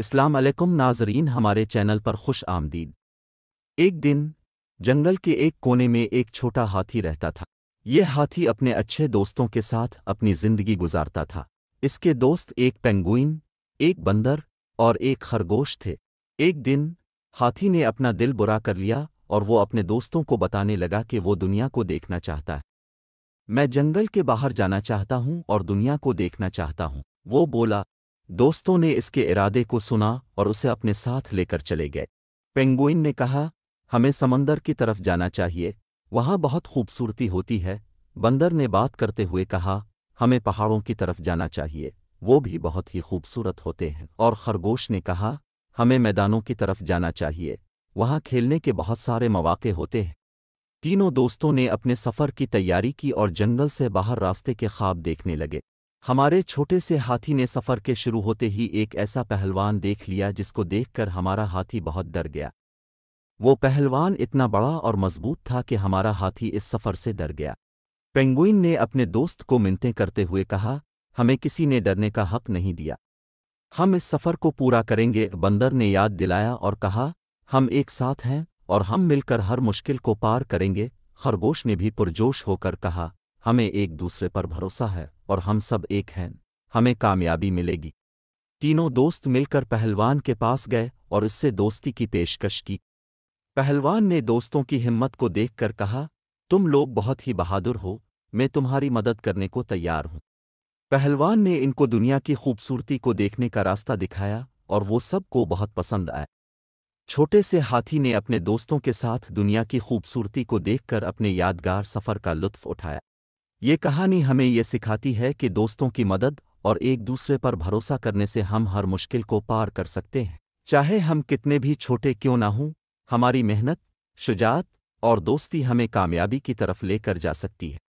इस्लाम अलैकुम नाजरीन, हमारे चैनल पर खुश आमदीद। एक दिन, जंगल के एक कोने में एक छोटा हाथी रहता था। यह हाथी अपने अच्छे दोस्तों के साथ अपनी ज़िंदगी गुजारता था। इसके दोस्त एक पेंगुइन, एक बंदर और एक खरगोश थे। एक दिन, हाथी ने अपना दिल बुरा कर लिया और वो अपने दोस्तों को बताने लगा कि वो दुनिया को देखना चाहता है। मैं जंगल के बाहर जाना चाहता हूँ और दुनिया को देखना चाहता हूँ। वो बोला दोस्तों ने इसके इरादे को सुना और उसे अपने साथ लेकर चले गए। पेंगुइन ने कहा, हमें समंदर की तरफ़ जाना चाहिए। वहाँ बहुत खूबसूरती होती है। बंदर ने बात करते हुए कहा, हमें पहाड़ों की तरफ़ जाना चाहिए। वो भी बहुत ही खूबसूरत होते हैं। और खरगोश ने कहा, हमें मैदानों की तरफ़ जाना चाहिए। वहाँ खेलने के बहुत सारे मौाक़े होते हैं। तीनों दोस्तों ने अपने सफ़र की तैयारी की और जंगल से बाहर रास्ते के ख्वाब देखने लगे। हमारे छोटे से हाथी ने सफ़र के शुरू होते ही एक ऐसा पहलवान देख लिया जिसको देखकर हमारा हाथी बहुत डर गया। वो पहलवान इतना बड़ा और मज़बूत था कि हमारा हाथी इस सफ़र से डर गया। पेंगुइन ने अपने दोस्त को मिनतें करते हुए कहा, हमें किसी ने डरने का हक नहीं दिया। हम इस सफ़र को पूरा करेंगे, बंदर ने याद दिलाया और कहा, हम एक साथ हैं और हम मिलकर हर मुश्किल को पार करेंगे, खरगोश ने भी पुरजोश होकर कहा। हमें एक दूसरे पर भरोसा है और हम सब एक हैं। हमें कामयाबी मिलेगी। तीनों दोस्त मिलकर पहलवान के पास गए और इससे दोस्ती की पेशकश की। पहलवान ने दोस्तों की हिम्मत को देखकर कहा, तुम लोग बहुत ही बहादुर हो, मैं तुम्हारी मदद करने को तैयार हूँ। पहलवान ने इनको दुनिया की खूबसूरती को देखने का रास्ता दिखाया और वो सबको बहुत पसंद आया। छोटे से हाथी ने अपने दोस्तों के साथ दुनिया की खूबसूरती को देखकर अपने यादगार सफ़र का लुत्फ उठाया। ये कहानी हमें ये सिखाती है कि दोस्तों की मदद और एक दूसरे पर भरोसा करने से हम हर मुश्किल को पार कर सकते हैं। चाहे हम कितने भी छोटे क्यों ना हों, हमारी मेहनत, शुजात और दोस्ती हमें कामयाबी की तरफ़ लेकर जा सकती है।